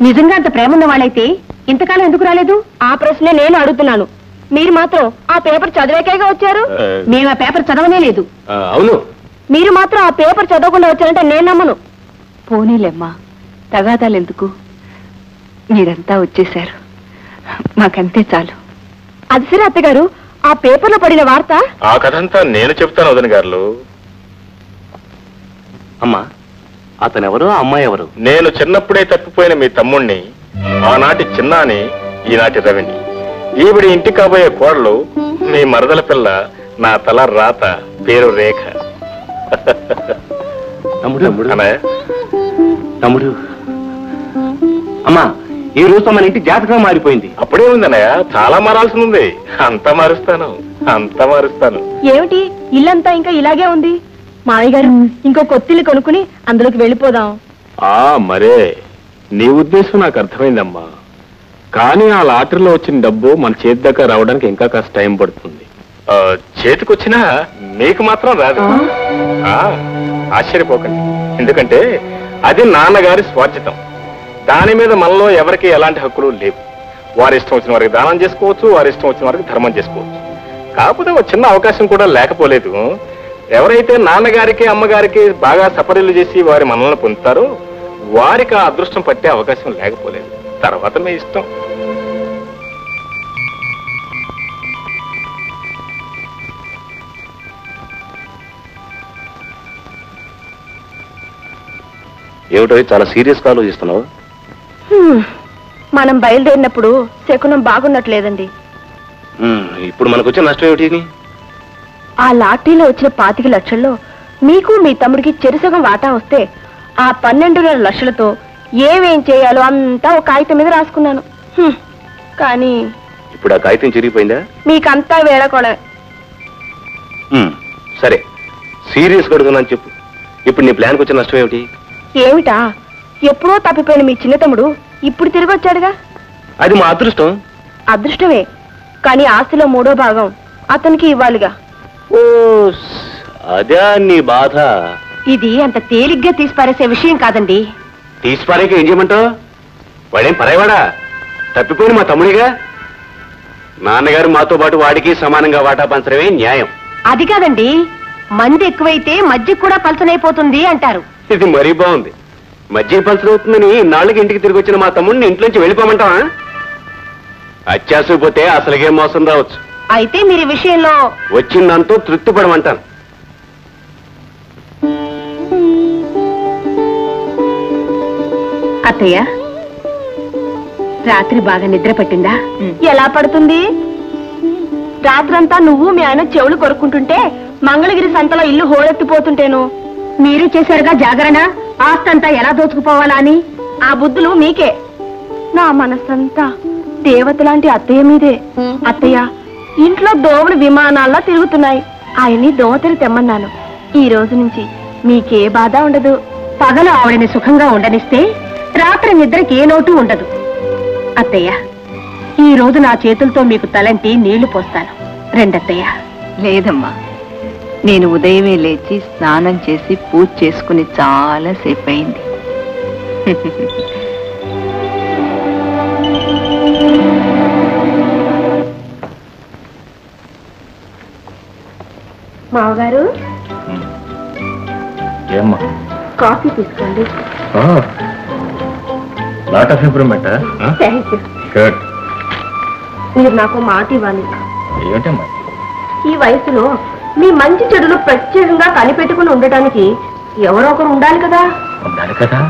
నిజంగా అంత ప్రేమ ఉన్న వాళ్ళైతే ఇంతకాలం ఎందుకు రాలేదు? ఆ ప్రశ్నే నేను అడుగుతున్నాను. మీరు మాత్రం ఆ పేపర్ చదివాకేగా వచ్చారు? మేము ఆ పేపర్ చదవనే లేదు. అవును. మీరు మాత్రం ఆ పేపర్ చదవకుండా వచ్చారంటే నేను నమ్మను. పోనీలేమ్మా తగాదాలు ఎందుకు? మీరంతా వచ్చేశారు. మాకంతే చాలు. అది సరే అత్తగారు ఆ పేపర్లో పడిన వార్త? ఆ కథంతా నేను చెప్తాను వదిన గారు అమ్మా అతనెవరు? అమ్మాయి ఎవరు నేను చిన్నప్పుడే తప్పిపోయిన మీ తమ్ముణ్ణి ఆనాటి చిన్నాని ఈనాటి రవిని. ఈవిడి ఇంటి కాబోయే కోడలు మీ మరదల పిల్ల నా తల రాత పేరు రేఖ. తమ్ముడు తమ్ముడు. అన్నయ్య. తమ్ముడు. అమ్మా ఈ రోజు మన ఇంటి జాతకం మారిపోయింది. అప్పుడే ఉంది అన్నయ్య. చాలా మారాల్సి ఉంది. అంతా మారుస్తాను అంతా మారుస్తాను. ఏమిటి? ఇల్లంతా ఇంకా ఇలాగే ఉంది? మామయ్య గారు ఇంకో కొత్తిల్లు కొనుక్కుని అందులోకి వెళ్ళిపోదాం. ఆ మరే. నీ ఉద్దేశం నాకు అర్థమైందమ్మా. కానీ ఆ లాటరీలో వచ్చిన డబ్బు మన చేతి దాకా రావడానికి ఇంకా కాస్త టైం పడుతుంది. చేతికొచ్చినా మీకు మాత్రం రాదు. ఆ, ఆశ్చర్యపోకండి. ఎందుకంటే అది నాన్నగారి స్వార్జితం. దాని మీద మనలో ఎవరికి ఎలాంటి హక్కులు లేవు. వారి ఇష్టం వచ్చిన వారికి దానం చేసుకోవచ్చు వారి ఇష్టం వచ్చిన వారికి ధర్మం చేసుకోవచ్చు. కాకపోతే ఒక చిన్న అవకాశం కూడా లేకపోలేదు. ఎవరైతే నాన్నగారికి అమ్మగారికి బాగా సపరీలు చేసి వారి మనల్ని పొందుతారో వారికి ఆ అదృష్టం పట్టే అవకాశం లేకపోలేదు. తర్వాత మీ ఇష్టం. ఏమిటో చాలా సీరియస్గా ఆలోచిస్తున్నావు. మనం బయలుదేరినప్పుడు శకునం బాగున్నట్లేదండి. ఇప్పుడు మనకు వచ్చే నష్టం ఏమిటి ఆ లాటరీలో వచ్చిన పాతిక లక్షల్లో మీకు మీ తమ్ముడికి చెరుసగం వాటా వస్తే ఆ పన్నెండున్నర లక్షలతో ఏమేం చేయాలో అంతా ఒక కాగితం మీద రాసుకున్నాను. హ్మ్. కానీ ఇప్పుడు ఆ కాగితం చిరిగిపోయిందా? మీకంతా వేళకోళ ఉమ్, సరే. సీరియస్ అడుగుతున్నాను చెప్పు. ఇప్పుడు నీ ప్లాన్కి వచ్చే నష్టం ఏమిటి? ఏమిటా? ఎప్పుడో తప్పిపోయిన మీ చిన్న తమ్ముడు ఇప్పుడు తిరిగి వచ్చాడుగా? అది మా అదృష్టం. అదృష్టమే. కానీ ఆస్తిలో మూడో భాగం అతనికి ఇవ్వాలిగా. ఓ అదే నీ బాధ. ఇది అంత తేలిగ్గా తీసి పారేసే విషయం కాదండి. తీసిపారేక ఏం చేయమంటావు? వాడేం పరాయవాడా? తప్పిపోయిన మా తమ్ముడిగా? నాన్నగారు మాతో పాటు వాడికి సమానంగా వాటా పంచడమే న్యాయం. అది కాదండి. మంది ఎక్కువైతే మధ్య కూడా పలచనైపోతుంది అంటారు. ఇది మరీ బాగుంది. మధ్య పంచడం అవుతుందని నాళ్ళకి ఇంటికి తిరిగి వచ్చిన మా తమ్ముడిని ఇంట్లోంచి వెళ్ళిపోమంటావా? అత్యాస పోతే అసలుగే మోసం రావచ్చు. అయితే మీరు ఈ విషయంలో వచ్చిందంతో తృప్తి పడమంటాను అత్తయ్య రాత్రి బాగా నిద్ర పట్టిందా? ఎలా పడుతుంది? రాత్రంతా నువ్వు మీ ఆయన చెవులు కొరుక్కుంటుంటే మంగళగిరి సంతలో ఇల్లు హోరెత్తిపోతుంటేను. మీరు చేశారుగా జాగరణ? ఆస్తంతా ఎలా దోచుకుపోవాలా అని? ఆ బుద్ధులు మీకే. నా మనసంతా దేవత లాంటి అత్తయ్య మీదే. అత్తయ్య ఇంట్లో దోవలు విమానాల్లో తిరుగుతున్నాయి. ఆయన్ని దోవతలు తెమ్మన్నాను. ఈ రోజు నుంచి మీకే బాధ ఉండదు. పగలు ఆవిడని సుఖంగా ఉండనిస్తే రాత్రి నిద్రకి ఏ నోటు ఉండదు. అత్తయ్య ఈ రోజు నా చేతులతో మీకు తలంటి నీళ్ళు పోస్తాను. రెండత్తయ్య. లేదమ్మా. నేను ఉదయమే లేచి స్నానం చేసి పూజ చేసుకుని చాలాసేపు అయింది. మావగారు? ఏమ్మా? కాఫీ తీసుకోండి. Lot of improvement thank you good మీరు నాకు మాట ఇవ్వాలి. ఏమిటమ్మా? ఈ వయసులో మీ మంచి చెడులు ప్రత్యేకంగా కనిపెట్టుకుని ఉండటానికి ఎవరో ఒకరు ఉండాలి కదా? ఉండాలి కదా?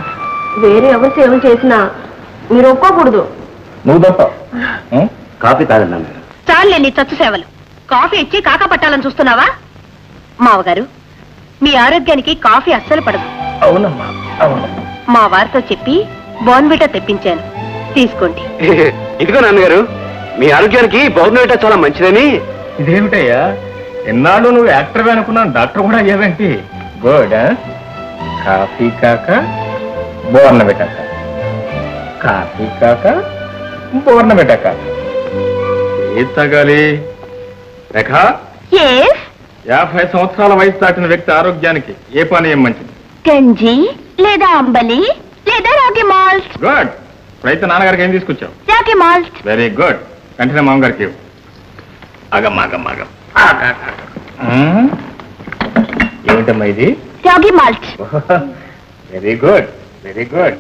వేరే ఎవరు సేవ చేసినా మీరు ఒప్పుకోకూడదు. నువ్వు తప్ప. కాఫీ తాగండి చాలులే నీ చచ్చు సేవలు. కాఫీ ఇచ్చి కాక పట్టాలని చూస్తున్నావా? మావగారు మీ ఆరోగ్యానికి కాఫీ అస్సలు పడదు. అవునమ్మా అవును. మా వారితో చెప్పి బోన్విటా తెప్పించాను. తీసుకోండి. ఇదిగో నాన్నగారు మీ ఆరోగ్యానికి బౌర్నవేట చాలా మంచిదని. ఇదేమిటయ్యా? ఎన్నాళ్ళు నువ్వు యాక్టర్ అనుకున్నాను డాక్టర్ కూడా అయ్యావేంటి? గుడ్ కాఫీ కాక బోర్న పెట్టాక కాఫీ కాక బోర్న పెట్టాక ఏది తాగాలి? రేఖ? యాభై సంవత్సరాల వయసు దాటిన వ్యక్తి ఆరోగ్యానికి ఏ పానీయం మంచిది? గంజి లేదా అంబలి లేదా రాగి మాల్ట్. గుడ్. ఇప్పుడైతే నాన్నగారికి ఏం తీసుకొచ్చావు? జాకీ మాల్ట్. Very good. వెంటనే మామగారికి ఆగ, ఆగ. మ్మ్. ఏమిటమ్మా ఇది? Jackie malt. Very good very good.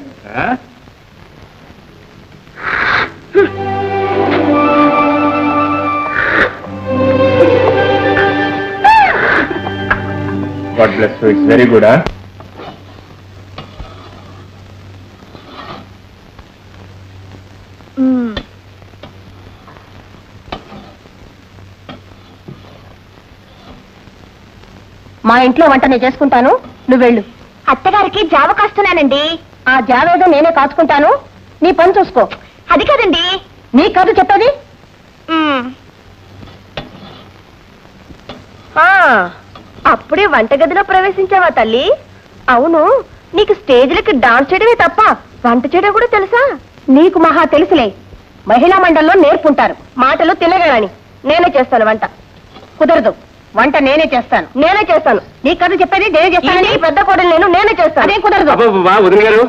God bless it's very good మా ఇంట్లో వంట నేను చేసుకుంటాను. నువ్వు వెళ్ళు. అత్తగారికి జావ కాస్తున్నానండి. ఆ జావేదో నేనే కాచుకుంటాను. నీ పని చూసుకో. అది కదండి. నీ కాదు చెప్పేది? ఆ, అప్పుడే వంటగదిలో ప్రవేశించావా తల్లి? అవును నీకు స్టేజ్లకి డాన్స్ చేయడమే తప్ప వంట చేయడం కూడా తెలుసా? నీకు మహా తెలుసులే. మహిళా మండలిలో నేర్పుంటారు. మాటలు తినగలని. నేనే చేస్తాను వంట. కుదరదు. వంట నేనే చేస్తాను. నేనే చేస్తాను. నీ కథ చెప్పేది నేనే చేస్తానని ఈ పెద్ద కోడలు నేను నేనే చేస్తాను. అదేం కుదరదు. అబ్బబ్బబ్బా, వదిన గారు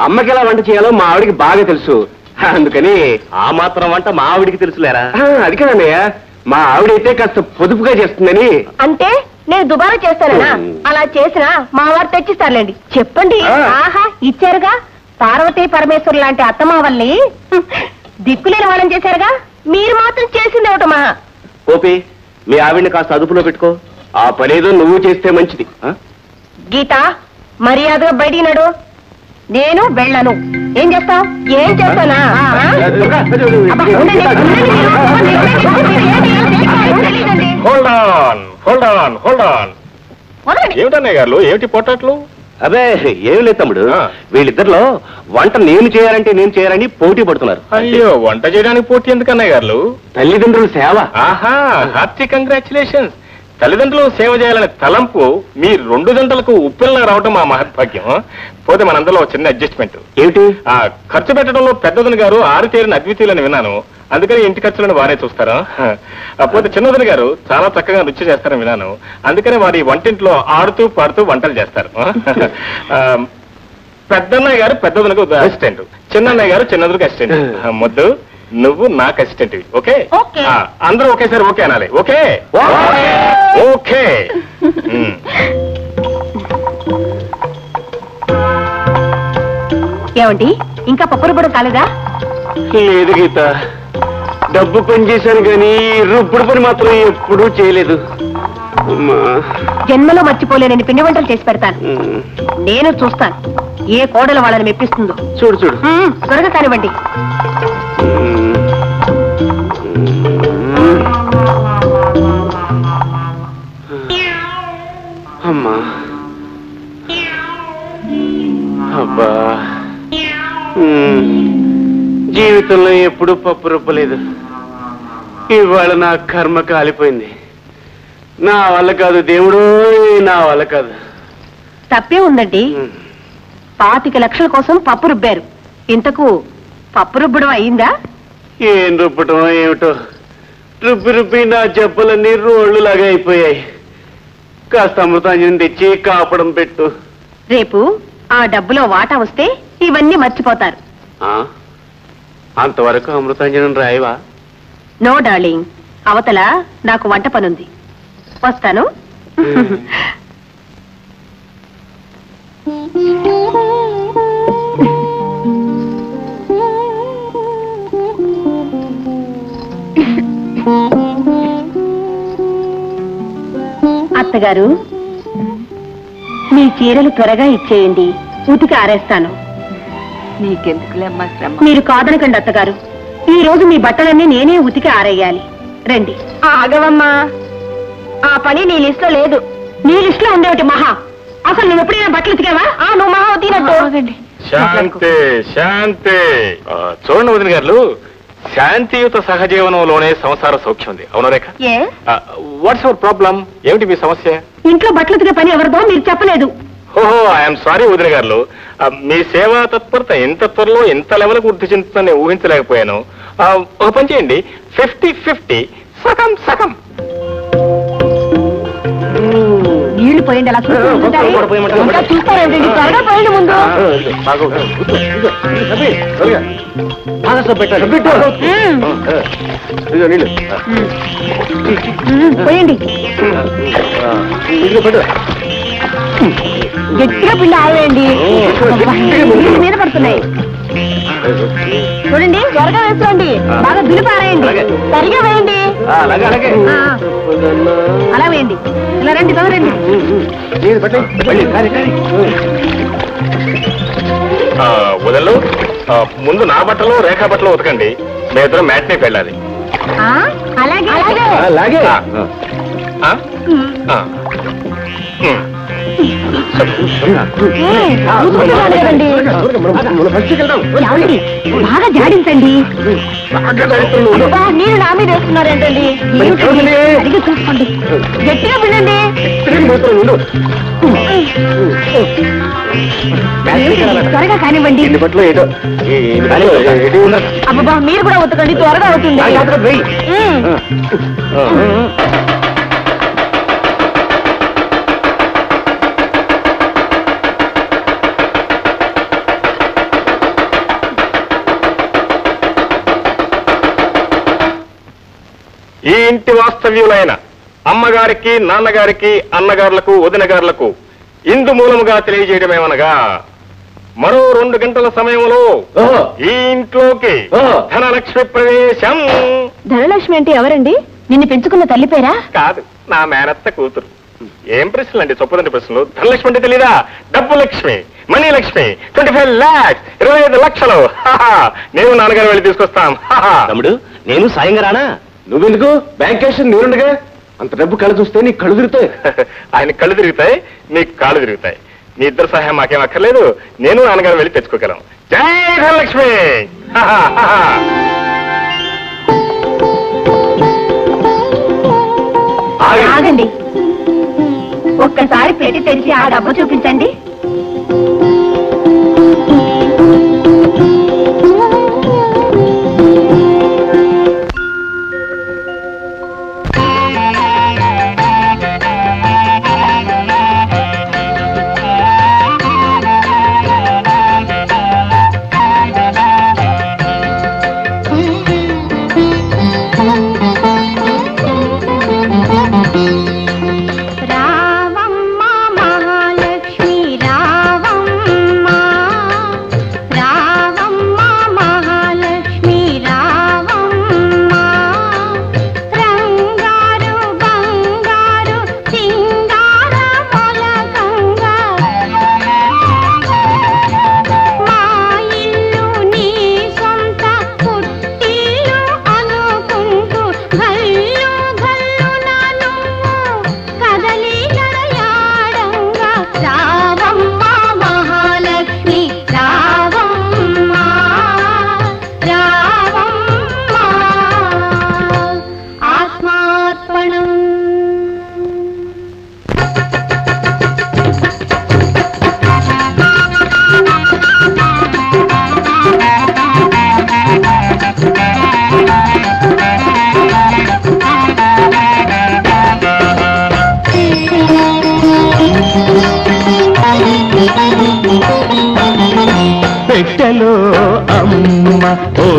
అమ్మకి ఎలా వంట చేయాలో మా ఆవిడికి బాగా తెలుసు. అందుకని ఆ మాత్రం వంట మా ఆవిడికి తెలుసులేరా? ఆ, అది కదన్నయ్య. మా ఆవిడైతే కాస్త పొదుపుగా చేస్తుందని. అంటే? నేను దుబారా చేస్తానా. అలా చేసినా మా వారు తెచ్చిస్తారులేండి. చెప్పండి. ఆహా ఇచ్చారుగా? పార్వతీ పరమేశ్వరు లాంటి అత్తమావల్ని దిక్కులేని వాళ్ళని చేశారుగా? మీరు మాత్రం చేసింది ఒకటి మహా ఓపి మీ ఆవిడ్ని కాస్త అదుపులో పెట్టుకో. ఆ పనేదో నువ్వు చేస్తే మంచిది? గీత మర్యాదగా బయటికి నడు. నేను వెళ్ళను. ఏం చేస్తావు? ఏం చేస్తానా? Hold on hold on. ఏమిటన్నయ్య గారు ఏమిటి పొట్టట్లు అబే ఏం లేదు తమ్ముడు. వీళ్ళిద్దరిలో వంట నేను చేయాలంటే నేను చేయాలని పోటీ పడుతున్నారు. అయ్యో వంట చేయడానికి పోటీ ఎందుకు అన్నయ్య గారు? తల్లిదండ్రుల సేవ. ఆహా హార్టీ కంగ్రాచులేషన్స్ తల్లిదండ్రులు సేవ చేయాలనే తలంపు మీ రెండు జంటలకు ఉప్పెల్లా రావడం మా మహద్భాగ్యం. పోతే మనందరిలో ఒక చిన్న అడ్జస్ట్మెంట్ ఏమిటి? ఆ ఖర్చు పెట్టడంలో పెద్దదని గారు ఆరుతేరిన అద్వితీయులని విన్నాను. అందుకని ఇంటి ఖర్చులను వారే చూస్తారా? పోతే చిన్నదని గారు చాలా చక్కగా రుచి చేస్తారని విన్నాను. అందుకని వారి వంటింట్లో ఆడుతూ పాడుతూ వంటలు చేస్తారు. పెద్దన్నయ్య గారు పెద్దదనకు అసిస్టెంట్ చిన్నన్నయ్య గారు చిన్నదనకు అసిస్టెంట్ ముద్దు నువ్వు నాకు అసిస్టెంట్ ఓకే? అందరూ ఒకేసారి ఓకే అనాలి. ఓకే? ఓకే. ఏమండి ఇంకా పప్పు రుబ్బడం కాలేదా? లేదు గీత. డబ్బు పని చేశాను కానీ రుప్పుడు పని మాత్రం ఎప్పుడూ చేయలేదు అమ్మా. జన్మలో మర్చిపోలేనని పిండి వంటలు చేసి పెడతాను ఉమ్. నేను చూస్తాను ఏ కోడలు వాళ్ళని మెప్పిస్తుందో చూడు చూడు మ్మ్, త్వరగా కానివ్వండి ఉమ్. అమ్మా అబ్బా ఉమ్. జీవితంలో ఎప్పుడూ పప్పు రుబ్బలేదు. ఇవాళ నా కర్మ కాలిపోయింది. నా వల్ల కాదు దేవుడు నా వల్ల కాదు. తప్పే ఉందండి. పాతిక లక్షల కోసం పప్పు రుబ్బారు. ఇంతకు పప్పు రుబ్బడం అయిందా? ఏం రుబ్బటం ఏమిటో. రుబ్బి రుబ్బి నా జబ్బలన్నీ రోళ్ళు లాగా అయిపోయాయి. కాస్త అమృతాంజనం తెచ్చి కాపడం పెట్టు. రేపు ఆ డబ్బులో వాటా వస్తే ఇవన్నీ మర్చిపోతారు. ఆ? అంతవరకు అమృతాంజనం రాయవా? No darling. అవతల నాకు వంట పనుంది. వస్తాను. అత్తగారు మీ చీరలు త్వరగా ఇచ్చేయండి. ఉతికి ఆరేస్తాను. నీకెందుకులేమ్మా శ్రమ? మీరు కాదనకండి అత్తగారు. ఈ రోజు మీ బట్టలన్నీ నేనే ఉతికి ఆరేయాలి. రండి. ఆగవమ్మా. ఆ పని నీ లిస్ట్లో లేదు. నీ లిస్ట్లో ఉండేటి మహా? అసలు నువ్వు ఎప్పుడైనా బట్టలు ఉతికావా? ఆ నువ్వు మహా ఆగండి. శాంతి శాంతి. ఆ, చూడండి వదిన గారు శాంతియుత సహజీవనంలోనే సంసార సౌఖ్యం ఉంది. అవును రేఖ? వాట్స్ అవర్ ప్రాబ్లం ఏమిటి మీ సమస్య? ఇంట్లో బట్టలు ఉతికే పని ఎవరిదో మీరు చెప్పలేదు. ఓహో ఐఎమ్ సారీ వదిన గారు. మీ సేవా తత్పరత ఎంత త్వరలో ఎంత లెవెల్ వృద్ధి చెందుతుందని నేను ఊహించలేకపోయాను. ఆ, ఒక పని చేయండి. Fifty fifty. సగం సగం. నీళ్ళు పోయండి అలా త్వరగా ముందు. పోయండి. గట్టిగా పిండి ఆవేయండి మీద పడుతున్నాయి. చూడండి త్వరగా వేసుకోండి. బాగా దులిపారేయండి సరిగా వేయండి. ఆ, అలా వేయండి. ఇలా రండి వదలు ఆ, ముందు నా బట్టలు రేఖా బట్టలు ఉతకండి. మేమిద్దరం మ్యాట్నీకి వెళ్ళాలి ఆ, అలాగే. అలాగే. ఏమండి? బాగా జాడించండి. అబ్బా, నీళ్ళు నా మీద వేస్తున్నారేంటండి? ఏమిటండి? చూసుకోండి. గట్టిగా ఏమిటండి? త్వరగా కానివ్వండి. అబ్బా మీరు కూడా ఉతకండి త్వరగా అవుతుంది. ఉమ్. ఈ ఇంటి వాస్తవ్యులైన అమ్మగారికి నాన్నగారికి అన్నగారులకు వదినగారులకు ఇందు మూలముగా తెలియజేయడమేమనగా మరో రెండు గంటల సమయంలో ఈ ఇంట్లోకి ధనలక్ష్మి ప్రవేశం. ధనలక్ష్మి అంటే ఎవరండి? నిన్ను పెంచుకున్న తల్లి పేరా? కాదు నా మేనత్త కూతురు. ఏం ప్రశ్నలు అండి చొప్పుదండి ప్రశ్నలు. ధనలక్ష్మి అంటే తెలీదా? డబ్బు Lakshmi money Lakshmi twenty five lakhs ఇరవై ఐదు లక్షలు. హాహా. నేను నాన్నగారు వెళ్ళి తీసుకొస్తాం. తమ్ముడు నేను సాయంగా రానా? నువ్వెందుకు? బ్యాంక్ క్యాష్ నేనుండగా? అంత డబ్బు కళ్ళు చూస్తే నీ కళ్ళు తిరుగుతాయి. ఆయన కళ్ళు తిరుగుతాయి నీకు కాళ్ళు తిరుగుతాయి. మీ ఇద్దరు సహాయం మాకేం అక్కర్లేదు. నేను నాన్నగారు వెళ్ళి తెచ్చుకోగలం. జై ధనలక్ష్మి. ఆగండి. ఒక్కసారి పెట్టి తెరిచి ఆ డబ్బు చూపించండి.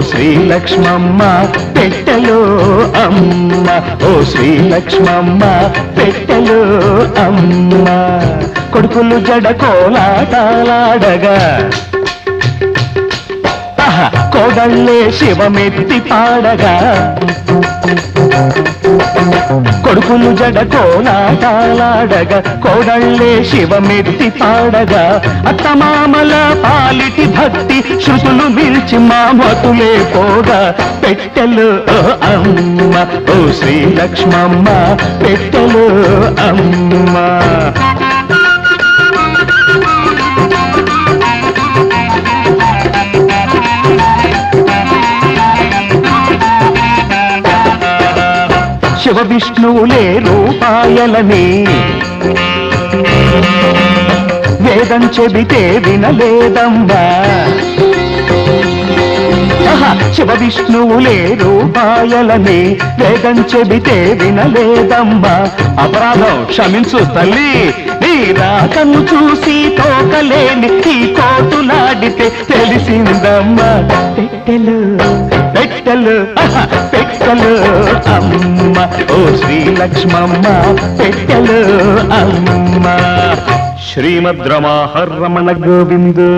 శ్రీ లక్ష్మమ్మ పెట్టలో అమ్మ. ఓ శ్రీ లక్ష్మమ్మ పెట్టలో అమ్మ. కొడుకులు జడ కోలాటాలాడగా. కోడళ్ళే శివమెత్తి పాడగా. కొడుకులు జడ కోలాటాలాడగా కోడళ్ళే శివమెత్తి పాడగా అత్తమామల పాలిటి భక్తి శృతులు మిల్చి మామతులే పోగా పెట్టెలు అమ్మ ఓ శ్రీలక్ష్మమ్మ పెట్టెలు అమ్మ. శివ విష్ణువులే రూపాయలని. వేదం చెబితే వినలేదమ్మా. శివ విష్ణువులే రూపాయలని. వేదం చెబితే వినలేదమ్మా. అపరాధం క్షమించు తల్లి. నీ రాకను చూసి తోకలేని ఈ కోటులాడితే తెలిసిందమ్మా. పెట్టెలు పెట్టెలు పెట్టెలు అమ్మ. ఓ శ్రీలక్ష్మమ్మ పెట్టెలు అమ్మ. శ్రీమద్ రమాహర్రమణ Govindu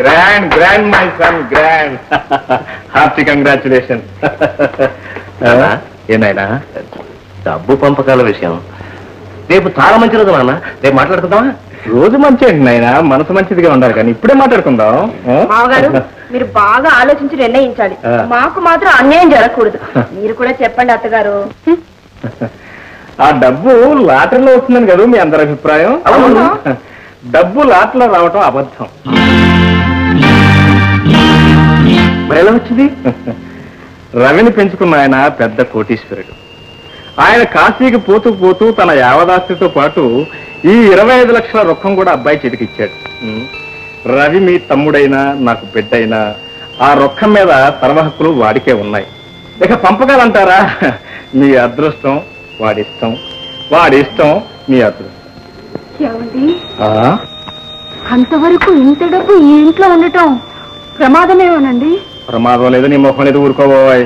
grand grand my son grand hearty congratulation ఏనాయనా? డబ్బు పంపకాల విషయం. రేపు చాలా మంచి రోజు నాన్న. రేపు మాట్లాడుకుందామా? రోజు మంచి నాయన? మనసు మంచిదిగా ఉండాలి కానీ ఇప్పుడే మాట్లాడుకుందాం మీరు బాగా ఆలోచించి నిర్ణయించాలి. మాకు మాత్రం అన్యాయం జరగకూడదు. మీరు కూడా చెప్పండి అత్తగారు. ఆ డబ్బు లాటరీలో వస్తుందని కదా మీ అందరి అభిప్రాయం. డబ్బు లాటరీలో రావటం అబద్ధం. మరి ఎలా వచ్చింది? రవిని పెంచుకున్న ఆయన పెద్ద కోటీశ్వరుడు. ఆయన కాశీకి పోతూ పోతూ తన యావదాస్తితో పాటు ఈ ఇరవై ఐదు లక్షల రొక్కం కూడా అబ్బాయి చేతికిచ్చాడు. రవి మీ తమ్ముడైనా నాకు బిడ్డైనా ఆ రొక్కం మీద తరవ హక్కులు వాడికే ఉన్నాయి. ఇక పంపకాలంటారా? మీ అదృష్టం వాడిష్టం వాడిష్టం మీ అదృష్టం? అంతవరకు ఇంత డబ్బు ఈ ఇంట్లో ఉండటం ప్రమాదమేమోనండి? ప్రమాదం లేదు నీ మొహం లేదు ఊరుకోబోయ్.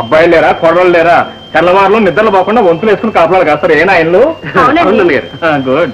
అబ్బాయిలు లేరా కొడలు లేరా? తెల్లవారులు నిద్రలు పోకుండా వంతులు వేసుకుని కాపలాలు కాస్తారు ఏ నాయనలు? అవునండి. గుడ్.